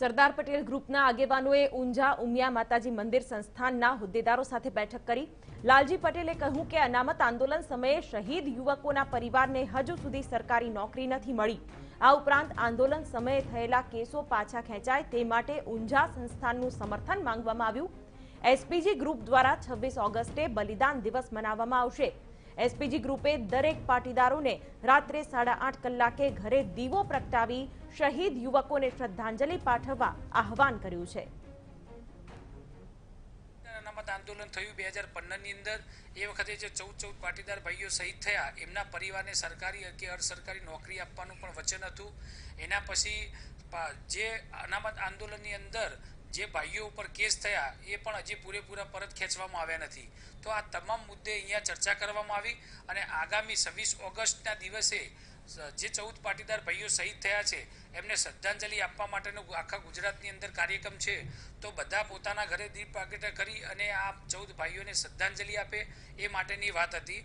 સરદાર પટેલ ગ્રુપના આગેવાનોએ ઊંઝા ઉમિયા માતાજી મંદિર સંસ્થાનના હોદ્દેદારો સાથે બેઠક કરી લાલજી પટેલે કહ્યું કે અનામત આંદોલન સમયે શહીદ યુવકોના પરિવારને હજુ સુધી સરકારી નોકરી નથી મળી આ ઉપરાંત આંદોલન સમયે થયેલા કેસો પાછા ખેંચાય તે માટે ઊંઝા સંસ્થાનનું સમર્થન માંગવામાં આવ્યું એસપીજી ગ્રુપ દ્વારા છવ્વીસ ઓગસ્ટે બલિદાન દિવસ મનાવવામાં આવશે એસપીજી ગ્રુપે દરેક પાટીદારોને રાત્રે સાડા આઠ કલાકે ઘરે દીવો પ્રગટાવી શહીદ યુવકોને શ્રદ્ધાંજલિ પાઠવવા આહવાન કર્યું છે. અનામત આંદોલન થયું બે હજાર પંદરની અંદર. એ વખતે જે ચૌદ ચૌદ પાટીદાર ભાઈઓ શહીદ થયા, એમના પરિવારને સરકારી કે અર્ધસરકારી નોકરી આપવાનું પણ વચન હતું. એના પછી જે અનામત આંદોલનની અંદર જે ભાઈઓ ઉપર કેસ થયા, એ પણ હજી પૂરેપૂરા પરત ખેંચવામાં આવ્યા નથી. તો આ તમામ મુદ્દે અહીંયા ચર્ચા કરવામાં આવી અને આગામી છવ્વીસ ઓગસ્ટના દિવસે જે ચૌદ પાટીદાર ભાઈઓ શહીદ થયા છે, એમને શ્રદ્ધાંજલિ આપવા માટેનો આખા ગુજરાતની અંદર કાર્યક્રમ છે. તો બધા પોતાના ઘરે દીપ પ્રાગટ્ય કરી અને આ ચૌદ ભાઈઓને શ્રદ્ધાંજલિ આપે, એ માટેની વાત હતી.